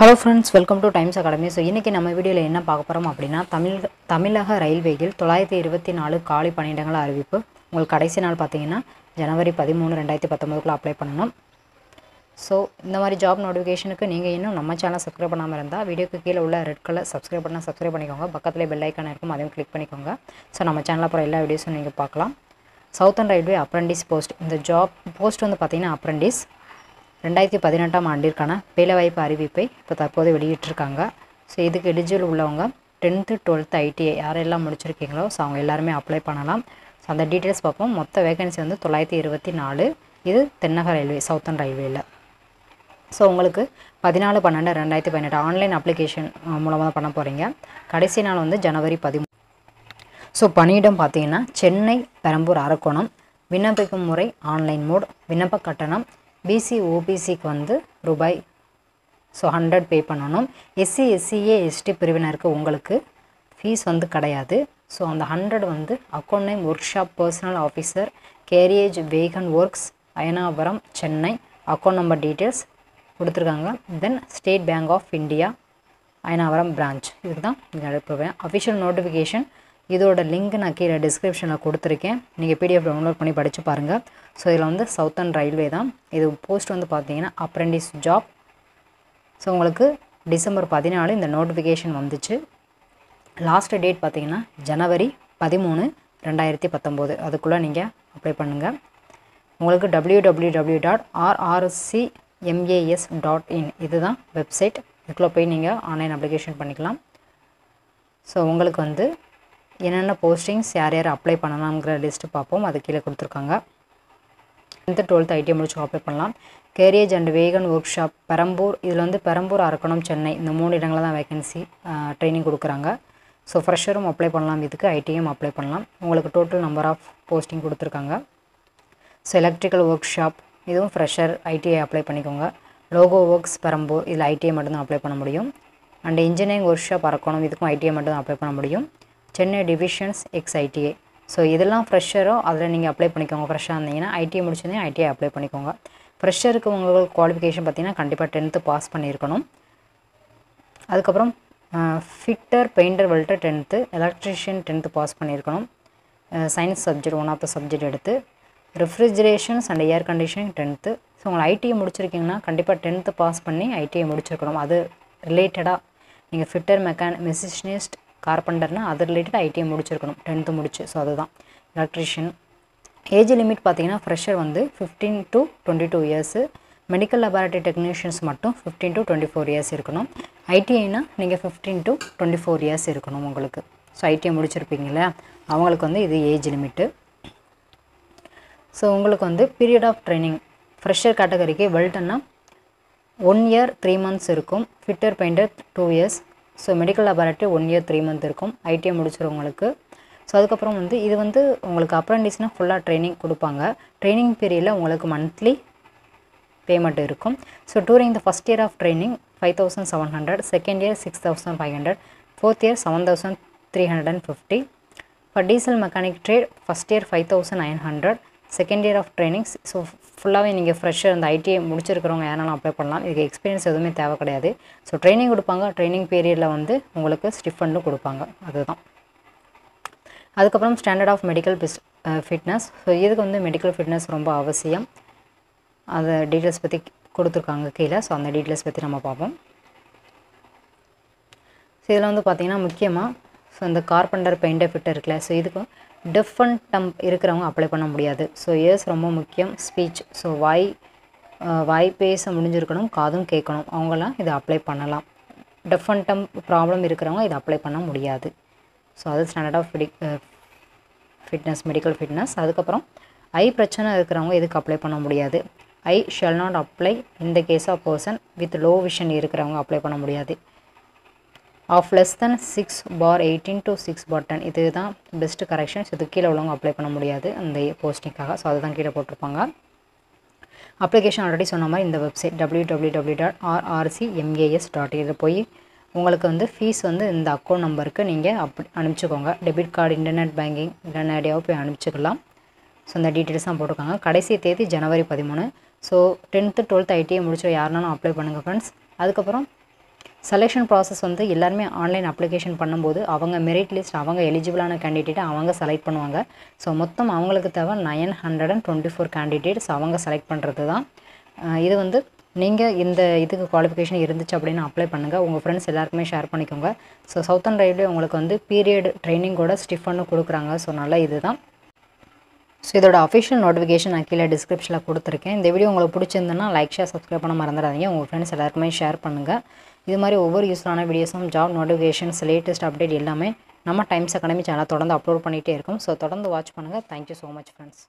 Hello friends welcome to Times Academy so இன்றைக்கி நம்ம வீடியோவில் என்ன பார்க்க போகிறோம் அப்படின்னா தமிழ் தமிழக ரயில்வேயில் தொள்ளாயிரத்தி இருபத்தி நாலு காலி பணியிடங்கள் அறிவிப்பு. உங்களுக்கு கடைசி நாள் பார்த்தீங்கன்னா ஜனவரி பதிமூணு ரெண்டாயிரத்தி பத்தொம்போதுக்குள்ள அப்ளை பண்ணணும். ஸோ இந்த மாதிரி ஜாப் நோட்டிஃபிகேஷனுக்கு நீங்கள் இன்னும் நம்ம சேனல் சப்ஸ்கிரைப் பண்ணாமல் இருந்தால் வீடியோக்கு கீழே உள்ள ரெட் கலர் சப்ஸ்கிரைப் பண்ணால் சப்ஸ்கிரைப் பண்ணிக்கோங்க. பக்கத்தில் பெல் ஐக்கான இருக்கும் அதையும் கிளிக் பண்ணிக்கோங்க. ஸோ நம்ம சேனலில் அப்புறம் எல்லா வீடியோஸும் நீங்கள் பார்க்கலாம். சவுத்தன் ரயில்வே அப்ரண்டிஸ் போஸ்ட் இந்த ஜாப் போஸ்ட் வந்து பார்த்தீங்கன்னா அப்ரண்டிஸ் ரெண்டாயிரத்தி பதினெட்டாம் ஆண்டிற்கான வேலைவாய்ப்பு அறிவிப்பை இப்போ தற்போது வெளியிட்டிருக்காங்க. ஸோ இதுக்கு எலிஜிபிள் உள்ளவங்க டென்த்து டுவெல்த்து ஐடிஐ யாரெல்லாம் முடிச்சிருக்கீங்களோ ஸோ அவங்க எல்லாருமே அப்ளை பண்ணலாம். ஸோ அந்த டீட்டெயில்ஸ் பார்ப்போம். மொத்த வேகன்சி வந்து தொள்ளாயிரத்தி இருபத்தி நாலு. இது தென்னக ரயில்வே சவுத்தன் ரயில்வேயில் ஸோ உங்களுக்கு பதினாலு பன்னெண்டு ரெண்டாயிரத்தி பதினெட்டு ஆன்லைன் அப்ளிகேஷன் மூலமாக பண்ண போகிறீங்க கடைசி நாள் வந்து ஜனவரி பதிமூணு ஸோ பணியிடம் பார்த்தீங்கன்னா சென்னை பெரம்பூர் அரக்கோணம் விண்ணப்பிக்கும் முறை ஆன்லைன் மோட் விண்ணப்ப கட்டணம் பிசி ஓபிசிக்கு வந்து ரூபாய் ஸோ ஹண்ட்ரட் பே பண்ணணும். எஸ்சி எஸ்சிஏ எஸ்டி பிரிவினருக்கு உங்களுக்கு ஃபீஸ் வந்து கிடையாது. ஸோ அந்த ஹண்ட்ரட் வந்து account name workshop personnel officer carriage wagon works Ayanapuram Chennai account number details கொடுத்துருக்காங்க then State Bank of India Ayanavaram branch இதுக்கு தான் நீங்கள் அனுப்புவேன். அஃபிஷியல் நோட்டிஃபிகேஷன் இதோட லிங்க் நான் கீழே டிஸ்கிரிப்ஷனில் கொடுத்துருக்கேன். நீங்கள் பிடிஎஃப் டவுன்லோட் பண்ணி படித்து பாருங்கள் ஸோ இதில் வந்து சவுத்தன் ரயில்வே தான். இது போஸ்ட் வந்து பார்த்தீங்கன்னா அப்ரெண்டிஸ் ஜாப் ஸோ உங்களுக்கு டிசம்பர் பதினாலு இந்த நோட்டிஃபிகேஷன் வந்துச்சு. லாஸ்ட் டேட் பார்த்தீங்கன்னா ஜனவரி பதிமூணு ரெண்டாயிரத்தி பத்தொம்போது. அதுக்குள்ளே நீங்கள் அப்ளை பண்ணுங்கள் உங்களுக்கு W W W dot RRC MAS dot in இதுதான் வெப்சைட் இதுக்குள்ளே போய் நீங்கள் ஆன்லைன் அப்ளிகேஷன் பண்ணிக்கலாம். ஸோ உங்களுக்கு வந்து என்னென்ன போஸ்டிங்ஸ் யார் யார் அப்ளை பண்ணலாம்ங்கிற லிஸ்ட்டு பார்ப்போம். அது கீழே கொடுத்துருக்காங்க. டென்த்து டுவெல்த் ஐடிஐ முடிச்சு அப்ளை பண்ணலாம். Carriage and wagon workshop Perambur இதில் வந்து பெரம்பூர் அரக்கணம் சென்னை இந்த மூணு இடங்களில் தான் வேகன்சி ட்ரைனிங் கொடுக்குறாங்க. ஸோ ஃப்ரெஷரும் அப்ளை பண்ணலாம். இதுக்கு ஐடியும் அப்ளை பண்ணலாம். உங்களுக்கு டோட்டல் நம்பர் ஆஃப் போஸ்டிங் கொடுத்துருக்காங்க. ஸோ எலக்ட்ரிக்கல் ஒர்க் ஷாப் இதுவும் ஃப்ரெஷர் ஐடிஐ அப்ளை பண்ணிக்கோங்க. லோகோ ஒர்க்ஸ் பெரம்பூர் இதில் ஐடிஐ மட்டும்தான் அப்ளை பண்ண முடியும். And engineering workshop Arakkonam இதுக்கும் ஐடிஐ மட்டும் தான் அப்ளை பண்ண முடியும். Chennai divisions ex ITI so இதெல்லாம் ஃப்ரெஷரோ அதில் நீங்கள் அப்ளை பண்ணிக்கோங்க. ஃப்ரெஷ்ஷாக இருந்தீங்கன்னா ஐடிஐ முடிச்சிருந்தீங்க ஐடிஐ அப்ளை பண்ணிக்கோங்க. ஃப்ரெஷ்ஷருக்கு உங்களுக்கு குவாலிஃபிகேஷன் பார்த்தீங்கன்னா கண்டிப்பாக டென்த்து பாஸ் பண்ணியிருக்கணும். அதுக்கப்புறம் fitter painter welder tenth electrician tenth pass பண்ணியிருக்கணும். Science subject one of the subject எடுத்து refrigerations and air conditioning tenth so உங்களை ஐடிஐ முடிச்சிருக்கீங்கன்னா கண்டிப்பாக டென்த்து பாஸ் பண்ணி ஐடிஐ முடிச்சிருக்கணும். அது ரிலேட்டடாக நீங்கள் ஃபிட்டர் மெக்கானிக் மெசிஷனிஸ்ட் கார்பெண்டர்னால் அது ரிலேட்டட் ஐடிஐ முடிச்சிருக்கணும். டென்த்து முடிச்சு. ஸோ அதுதான். எலக்ட்ரிஷியன் ஏஜ் லிமிட் பார்த்தீங்கன்னா ஃப்ரெஷர் வந்து fifteen to twenty two years medical laboratory technicians மட்டும் fifteen to twenty four years இருக்கணும் ஐடிஐனால் நீங்கள் fifteen to twenty four years இருக்கணும் உங்களுக்கு. ஸோ ஐடிஐ முடிச்சிருப்பீங்களே அவங்களுக்கு வந்து இது ஏஜ் லிமிட்டு ஸோ உங்களுக்கு வந்து பீரியட் ஆஃப் ட்ரைனிங் ஃப்ரெஷர் கேட்டகரிக்கு வெல்டன்னா ஒன் இயர் த்ரீ மந்த்ஸ் இருக்கும். Fitter painter two years so medical laboratory one year three month இருக்கும். ஐடிஐ முடிச்சிருவங்களுக்கு ஸோ அதுக்கப்புறம் வந்து இது வந்து உங்களுக்கு அப்ரண்டிஸ்னால் ஃபுல்லாக ட்ரைனிங் கொடுப்பாங்க. ட்ரைனிங் பீரியடில் உங்களுக்கு மந்த்லி பேமெண்ட் இருக்கும். So during the first year of training five thousand seven hundred second year six thousand five hundred fourth year seven thousand three hundred and fifty for diesel mechanic trade first year five thousand nine hundred second year of trainings so ஃபுல்லாகவே நீங்கள் ஃப்ரெஷ்ஷாக இந்த ITI முடிச்சிருக்கிறவங்க யாராலும் apply பண்ணலாம். இதுக்கு experience எதுவுமே தேவை கிடையாது. ஸோ ட்ரைனிங் கொடுப்பாங்க. ட்ரைனிங் பீரியடில் வந்து உங்களுக்கு ஸ்டிஃபண்டும் கொடுப்பாங்க. அதுதான். அதுக்கப்புறம் ஸ்டாண்டர்ட் ஆஃப் மெடிக்கல் பிஸ் ஃபிட்னஸ் ஸோ இதுக்கு வந்து மெடிக்கல் ஃபிட்னஸ் ரொம்ப அவசியம். அதை டீட்டெயில்ஸ் பற்றி கொடுத்துருக்காங்க கீழே. ஸோ அந்த டீட்டெயில்ஸ் பற்றி நம்ம பார்ப்போம். ஸோ இதில் வந்து பார்த்திங்கன்னா முக்கியமாக ஸோ இந்த கார்பெண்டர் பெயிண்ட் எஃபெக்ட் இருக்குல்ல. ஸோ இதுக்கு டிஃப்ரெண்ட் அண்ட் டம்ப் இருக்கிறவங்க அப்ளை பண்ண முடியாது. ஸோ இயர்ஸ் ரொம்ப முக்கியம். ஸ்பீச் ஸோ வாய் வாய் பேச முடிஞ்சிருக்கணும் காதும் கேட்கணும். அவங்களாம் இதை அப்ளை பண்ணலாம். டிஃப்ரெண்ட் அண்ட் டம்ப் ப்ராப்ளம் இருக்கிறவங்க இதை அப்ளை பண்ண முடியாது. ஸோ அது ஸ்டாண்டர்ட் ஆஃப் ஃபிடி ஃபிட்னஸ் மெடிக்கல் ஃபிட்னஸ் அதுக்கப்புறம் ஐ பிரச்சனை இருக்கிறவங்க இதுக்கு அப்ளை பண்ண முடியாது. ஐ ஷெல் நாட் அப்ளை இந்த case of person with low vision இருக்கிறவங்க அப்ளை பண்ண முடியாது. Of less than six bar eighteen to six bar ten இது தான் பெஸ்ட்டு கரெக்ஷன்ஸ் இது கீழே உள்ளவங்க அப்ளை பண்ண முடியாது. அந்த போஸ்டிங்காக ஸோ அதுதான் கீழே போட்டிருப்பாங்க. அப்ளிகேஷன் ஆல்ரெடி சொன்ன மாதிரி இந்த website W W W dot RRC MAS dot இதில் போய் உங்களுக்கு வந்து ஃபீஸ் வந்து இந்த அக்கௌண்ட் நம்பருக்கு நீங்கள் அப் அனுப்பிச்சிக்கோங்க. டெபிட் கார்டு இன்டர்நெட் பேங்கிங் இல்லை போய் அனுப்பிச்சிக்கலாம். ஸோ இந்த டீட்டெயில்ஸ் தான் போட்டிருக்காங்க. கடைசி தேதி ஜனவரி பதிமூணு. ஸோ டென்த்து டுவெல்த் ஐடிஐ முடிச்ச யாருனாலும் அப்ளை பண்ணுங்கள் ஃப்ரெண்ட்ஸ் அதுக்கப்புறம் செலெக்ஷன் ப்ராசஸ் வந்து எல்லாருமே ஆன்லைன் அப்ளிகேஷன் பண்ணும்போது அவங்க மெரிட் லிஸ்ட் அவங்க எலிஜிபிளான கேண்டிடேட்டை அவங்க செலக்ட் பண்ணுவாங்க. ஸோ மொத்தம் அவங்களுக்கு தேவை nine hundred and twenty four candidates அவங்க செலக்ட் பண்ணுறது தான். இது வந்து நீங்கள் இந்த இதுக்கு குவாலிஃபிகேஷன் இருந்துச்சு அப்படின்னு அப்ளை பண்ணுங்கள் உங்கள் ஃப்ரெண்ட்ஸ் எல்லாருக்குமே ஷேர் பண்ணிக்கோங்க. ஸோ சவுத்தன் ரயில்வே உங்களுக்கு வந்து பீரியட் ட்ரைனிங்கோட ஸ்டிஃபன்னு கொடுக்குறாங்க. ஸோ நல்லா இதுதான் ஸோ இதோட அஃபிஷியல் நோட்டிஃபிகேஷன் நான் கீழே டிஸ்கிரிப்ஷனில் கொடுத்துருக்கேன். இந்த வீடியோ உங்களுக்கு பிடிச்சிருந்தனா லைக் ஷேர் சப்ஸ்கிரைப் பண்ண மறந்துடாதீங்க. உங்கள் ஃப்ரெண்ட்ஸ் எல்லாருக்குமே ஷேர் பண்ணுங்கள் இது மாதிரி ஒவ்வொரு யூஸ்ஃபுல்லான வீடியோஸும் ஜாப் நோட்டிஃபிகேஷன்ஸ் லேட்டஸ்ட் அப்டேட் எல்லாமே நம்ம டைம்ஸ் அகாடமி சேனல் தொடர்ந்து அப்லோட் பண்ணிகிட்டே இருக்கும். ஸோ தொடர்ந்து வாட்ச் பண்ணுங்கள் தேங்க்யூ ஸோ மச் ஃப்ரெண்ட்ஸ்